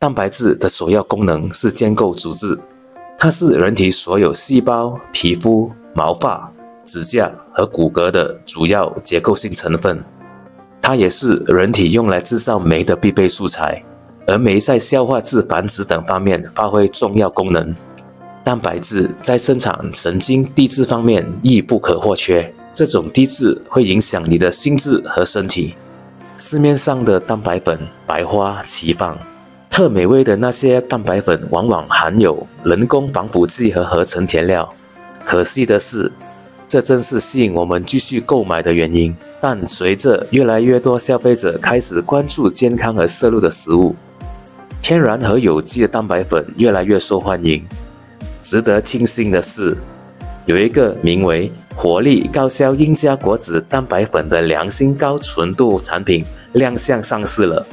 蛋白质的首要功能是建构组织，它是人体所有细胞、皮肤、毛发、指甲和骨骼的主要结构性成分。它也是人体用来制造酶的必备素材，而酶在消化、质繁殖等方面发挥重要功能。蛋白质在生产神经递质方面亦不可或缺，这种递质会影响你的心智和身体。市面上的蛋白粉百花齐放，特美味的那些蛋白粉往往含有人工防腐剂和合成填料。可惜的是，这正是吸引我们继续购买的原因。但随着越来越多消费者开始关注健康和摄入的食物，天然和有机的蛋白粉越来越受欢迎。值得庆幸的是，有一个名为“活力高效英家果子蛋白粉”的良心高纯度产品亮相上市了。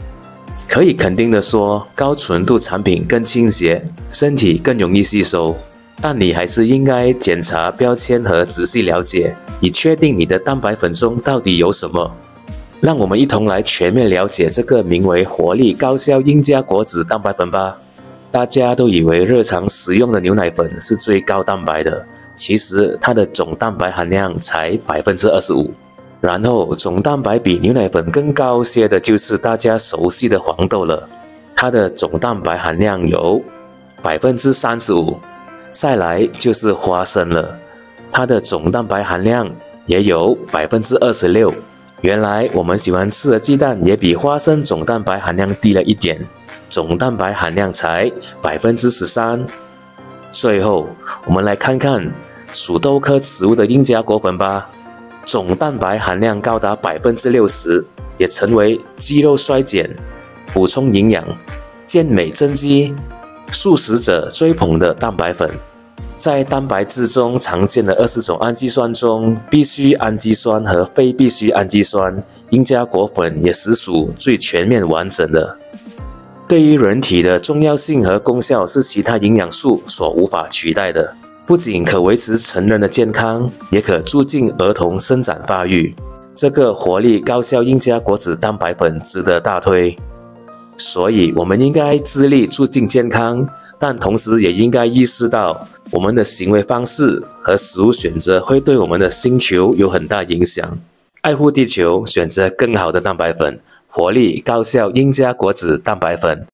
可以肯定的说，高纯度产品更清洁，身体更容易吸收。但你还是应该检查标签和仔细了解，以确定你的蛋白粉中到底有什么。让我们一同来全面了解这个名为“活力高效英加果子蛋白粉”吧。大家都以为日常食用的牛奶粉是最高蛋白的，其实它的总蛋白含量才百分之二十五。然后总蛋白比牛奶粉更高些的就是大家熟悉的黄豆了，它的总蛋白含量有百分之三十五。再来就是花生了，它的总蛋白含量也有百分之二十六。原来我们喜欢吃的鸡蛋也比花生总蛋白含量低了一点，总蛋白含量才百分之十三。最后，我们来看看属豆科植物的英加果粉吧，总蛋白含量高达百分之六十，也成为肌肉衰减、补充营养、健美增肌。素食者追捧的蛋白粉，在蛋白质中常见的二十种氨基酸中，必需氨基酸和非必需氨基酸，英加果粉也实属最全面完整的。对于人体的重要性和功效是其他营养素所无法取代的，不仅可维持成人的健康，也可促进儿童生长发育。这个活力高效英家果子蛋白粉值得大推。所以，我们应该致力促进健康，但同时也应该意识到，我们的行为方式和食物选择会对我们的星球有很大影响。爱护地球，选择更好的蛋白粉，活力高效英家果子蛋白粉。